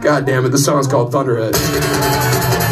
God damn it, the song's called Thunderhead.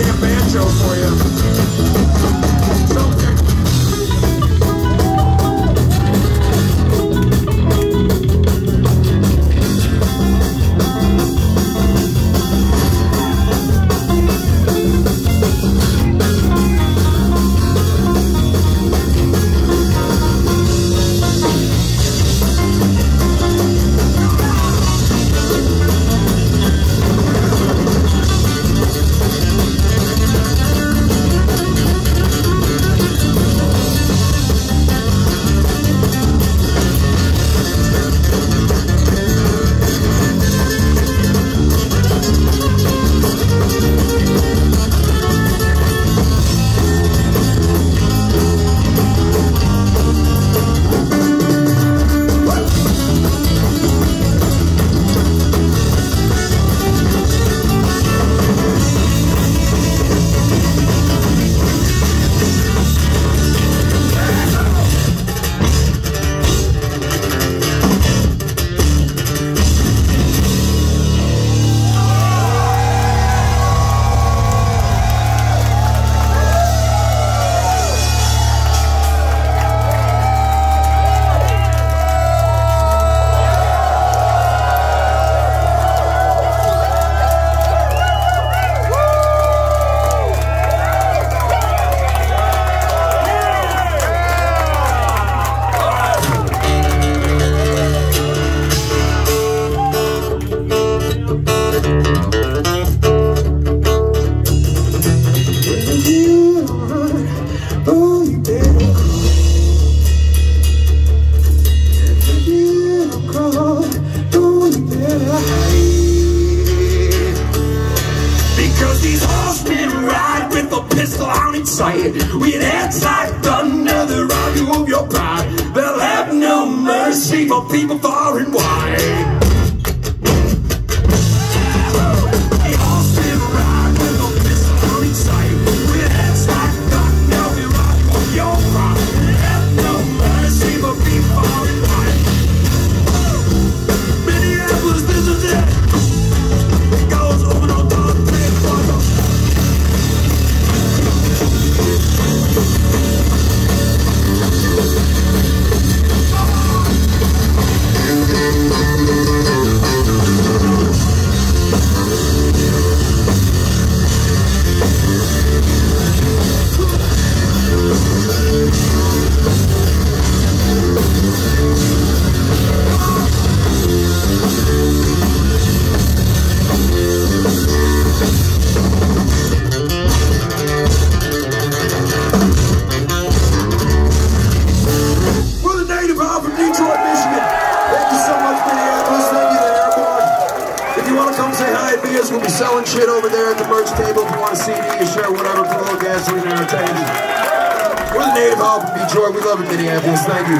goddamn banjo for you. ride. With heads like thunder, the rock you of your pride. They'll have no mercy for people far and wide. Shit over there at the merch table. If you want a CD, a shirt, whatever, put a little gasoline in. We're the Native Howl from Detroit. We love it, Minneapolis. Thank you.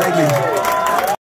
Thank you.